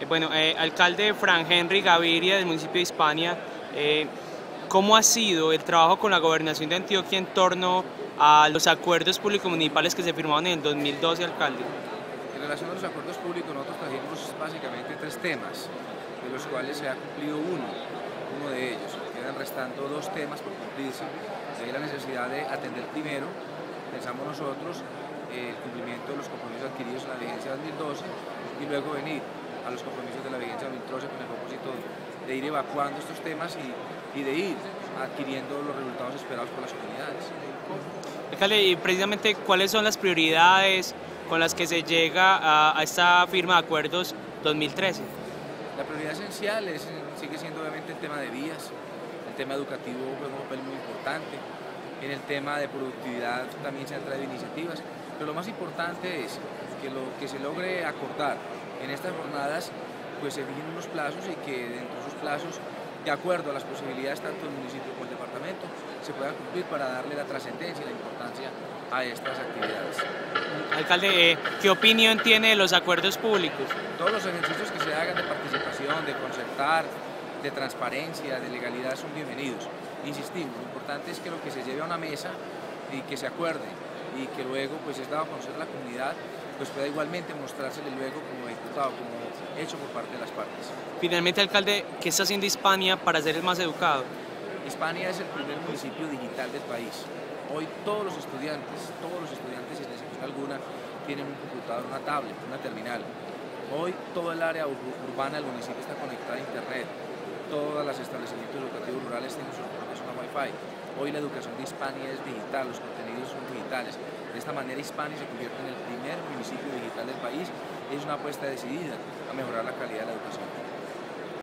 Eh, bueno, eh, alcalde Fran Henry Gaviria del municipio de Hispania, eh, ¿cómo ha sido el trabajo con la gobernación de Antioquia en torno a los acuerdos públicos municipales que se firmaron en el 2012, alcalde? En relación a los acuerdos públicos, nosotros trajimos básicamente tres temas, de los cuales se ha cumplido uno, uno de ellos. Quedan restando dos temas por cumplirse. De ahí la necesidad de atender primero, pensamos nosotros, el cumplimiento de los compromisos adquiridos en la vigencia 2012 y luego venir a los compromisos de la vigencia 2013 con el propósito de ir evacuando estos temas y, y de ir adquiriendo los resultados esperados por las comunidades. Alcalde, y precisamente, ¿cuáles son las prioridades con las que se llega a, a esta firma de acuerdos 2013? La prioridad esencial es, sigue siendo obviamente el tema de vías, el tema educativo juega un papel muy importante, en el tema de productividad también se han traído iniciativas, pero lo más importante es que lo que se logre acordar en estas jornadas pues se fijen unos plazos y que dentro de esos plazos, de acuerdo a las posibilidades tanto del municipio como del departamento, se puedan cumplir para darle la trascendencia y la importancia a estas actividades. Alcalde, eh, ¿qué opinión tiene de los acuerdos públicos? Todos los ejercicios que se hagan de participación, de concertar, de transparencia, de legalidad son bienvenidos. Insistimos, lo importante es que lo que se lleve a una mesa y que se acuerde y que luego pues es dado a conocer a la comunidad pues pueda igualmente mostrársele luego como ejecutado, como hecho por parte de las partes. Finalmente, alcalde, ¿qué está haciendo Hispania para ser el más educado? Hispania es el primer municipio digital del país. Hoy todos los estudiantes, todos los estudiantes sin excepción alguna, tienen un computador, una tablet, una terminal. Hoy todo el área urbana del municipio está conectada a internet. Todos los establecimientos educativos rurales tienen su propia zona Wi-Fi. Hoy la educación de Hispania es digital, los contenidos son digitales. De esta manera Hispania se convierte en el primer municipio digital del país. Es una apuesta decidida a mejorar la calidad de la educación.